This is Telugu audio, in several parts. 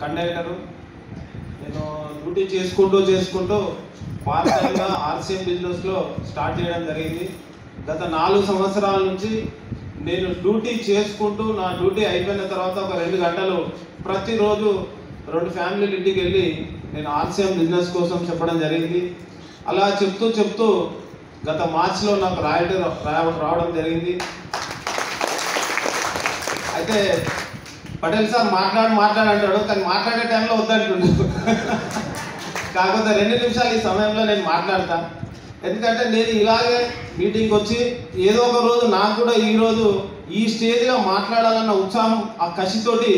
కండక్టరు. నేను డ్యూటీ చేసుకుంటూ చేసుకుంటూ పార్ట్ టైంగా ఆర్సీఎం బిజినెస్లో స్టార్ట్ చేయడం జరిగింది. గత నాలుగు సంవత్సరాల నుంచి నేను డ్యూటీ చేసుకుంటూ నా డ్యూటీ అయిపోయిన తర్వాత ఒక రెండు గంటలు ప్రతిరోజు రెండు ఫ్యామిలీలు ఇంటికి వెళ్ళి నేను ఆర్సీఎం బిజినెస్ కోసం చెప్పడం జరిగింది. అలా చెప్తూ చెప్తూ గత మార్చిలో నాకు రాయటం రావడం జరిగింది. అయితే పటేల్ సార్ మాట్లాడు మాట్లాడు అంటాడు కానీ మాట్లాడే టైంలో వద్దంటుండు. కాకపోతే రెండు నిమిషాలు ఈ సమయంలో నేను మాట్లాడతా. ఎందుకంటే నేను ఇలాగే మీటింగ్కి వచ్చి ఏదో ఒక రోజు నాకు కూడా ఈరోజు ఈ స్టేజ్లో మాట్లాడాలన్న ఉత్సాహం ఆ కసితోటి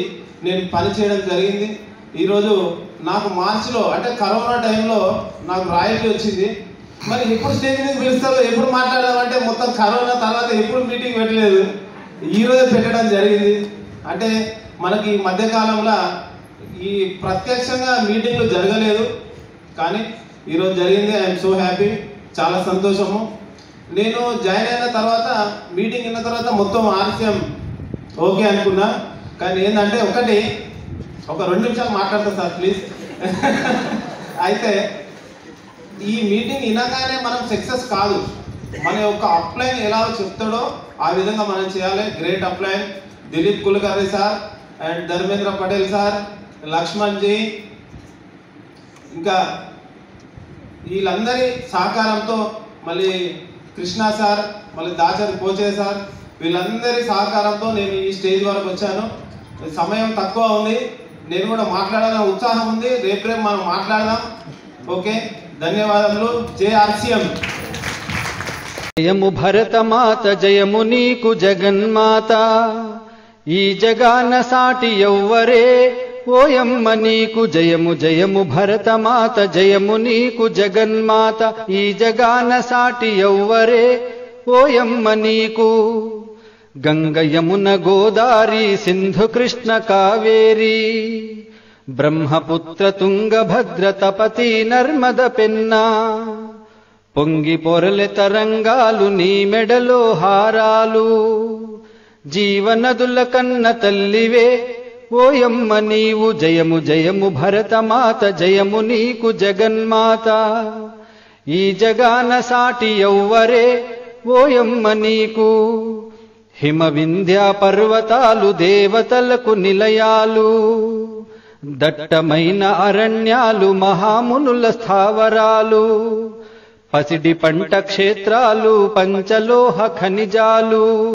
నేను పని చేయడం జరిగింది ఈరోజు నాకు మార్చిలో అంటే కరోనా టైంలో నాకు రాయల్టీ వచ్చింది. మరి ఎప్పుడు స్టేజ్ మీద పిలుస్తారో ఎప్పుడు మాట్లాడాలంటే మొత్తం కరోనా తర్వాత ఎప్పుడు మీటింగ్ పెట్టలేదు. ఈ రోజే పెట్టడం జరిగింది. అంటే మనకి ఈ మధ్యకాలంలో ఈ ప్రత్యక్షంగా మీటింగ్లు జరగలేదు. కానీ ఈరోజు జరిగింది. ఐఎమ్ సో హ్యాపీ చాలా సంతోషము. నేను జాయిన్ అయిన తర్వాత మీటింగ్ అయిన తర్వాత మొత్తం ఆలస్యం ఓకే అనుకున్నా. కానీ ఏంటంటే ఒకటి ఒక రెండు నిమిషాలు మాట్లాడతా సార్ ప్లీజ్ అయితే ఈ మీటింగ్ వినగానే మనం సక్సెస్ కాదు. మన యొక్క అప్లైన్ ఎలా చెప్తాడో ఆ విధంగా మనం చేయాలి. Great upline. Dilip Kulkarni sir and Dharmendra Patel sir Lakshman ji ఇంకా వీళ్ళందరి సహకారంతో మళ్ళీ కృష్ణ సార్ మళ్ళీ దాచర్ పోచే సార్ వీళ్ళందరి సహకారంతో నేను ఈ స్టేజ్ వరకు వచ్చాను. సమయం తక్కువ ఉంది. నేను కూడా మాట్లాడాలని ఉత్సాహం ఉంది. రేపు రేపు మనం మాట్లాడదాం. ఓకే ధన్యవాదములు. జేఆర్సీఎం జయము భరతమాత జయము నీకు జగన్మాత. ఈ జగాన సాటి ఎవ్వరే ఓయమ్మ నీకు జయము జయము భరతమాత జయము నీకు జగన్మాత. ఈ జగాన సాటి ఎవ్వరే ఓయమ్మ నీకు గంగ యమున గోదారి సింధు కృష్ణ కావేరి. బ్రహ్మపుత్ర తుంగభద్ర తపతి నర్మద పెన్నా. పొంగి పొరలె తరంగాలు నీ మెడలో హారాలు. జీవనదుల కన్న తల్లివే. ఓయమ్మ నీవు జయము జయము భరతమాత జయము నీకు జగన్మాత. ఈ జగాన సాటి ఎవ్వరే ఓయమ్మ నీకు. హిమ వింధ్యా పర్వతాలు దేవతలకు నిలయాలు. దట్టమైన అరణ్యాలు మహామునుల స్థావరాలు. పసిడి పంట క్షేత్రాలు పంచలోహ ఖనిజాలు.